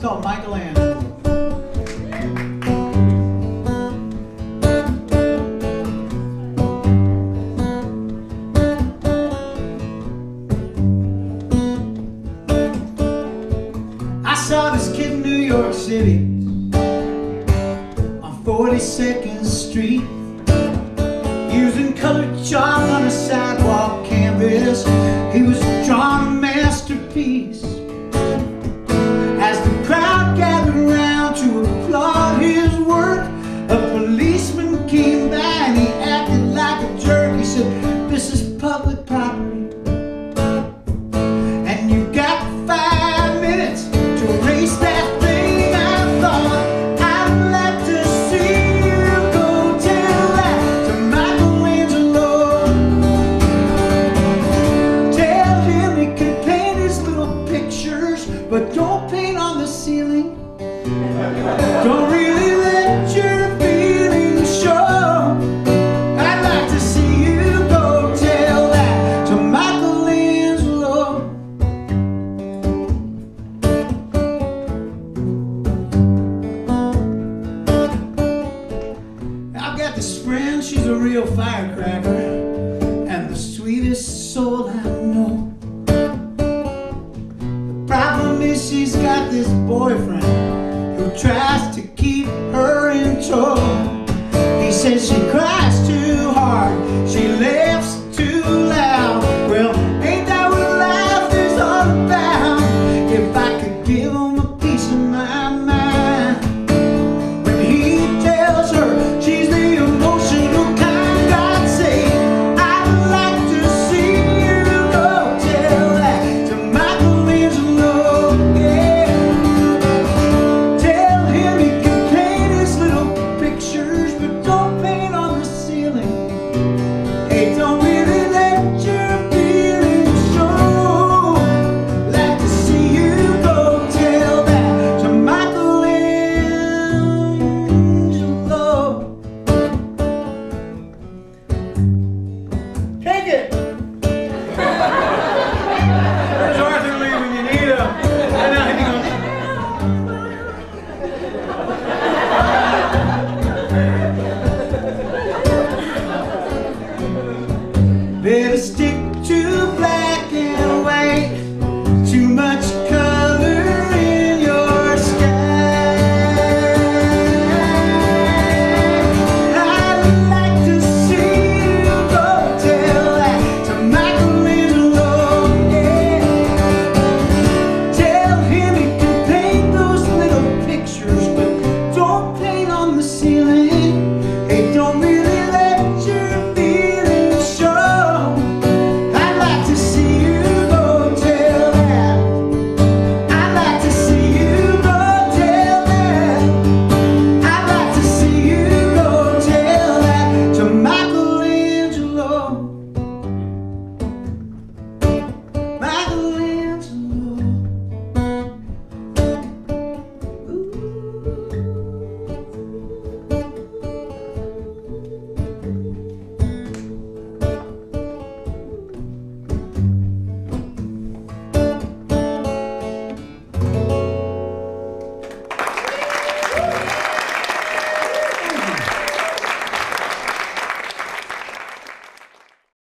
called Michelangelo. I saw this kid in New York City on 42nd Street using colored chalk on a sidewalk canvas. He was but don't paint on the ceiling. Don't really let your feelings show. I'd like to see you go tell that to Michelangelo. I've got this friend, she's a real firecracker, this boyfriend who tries to keep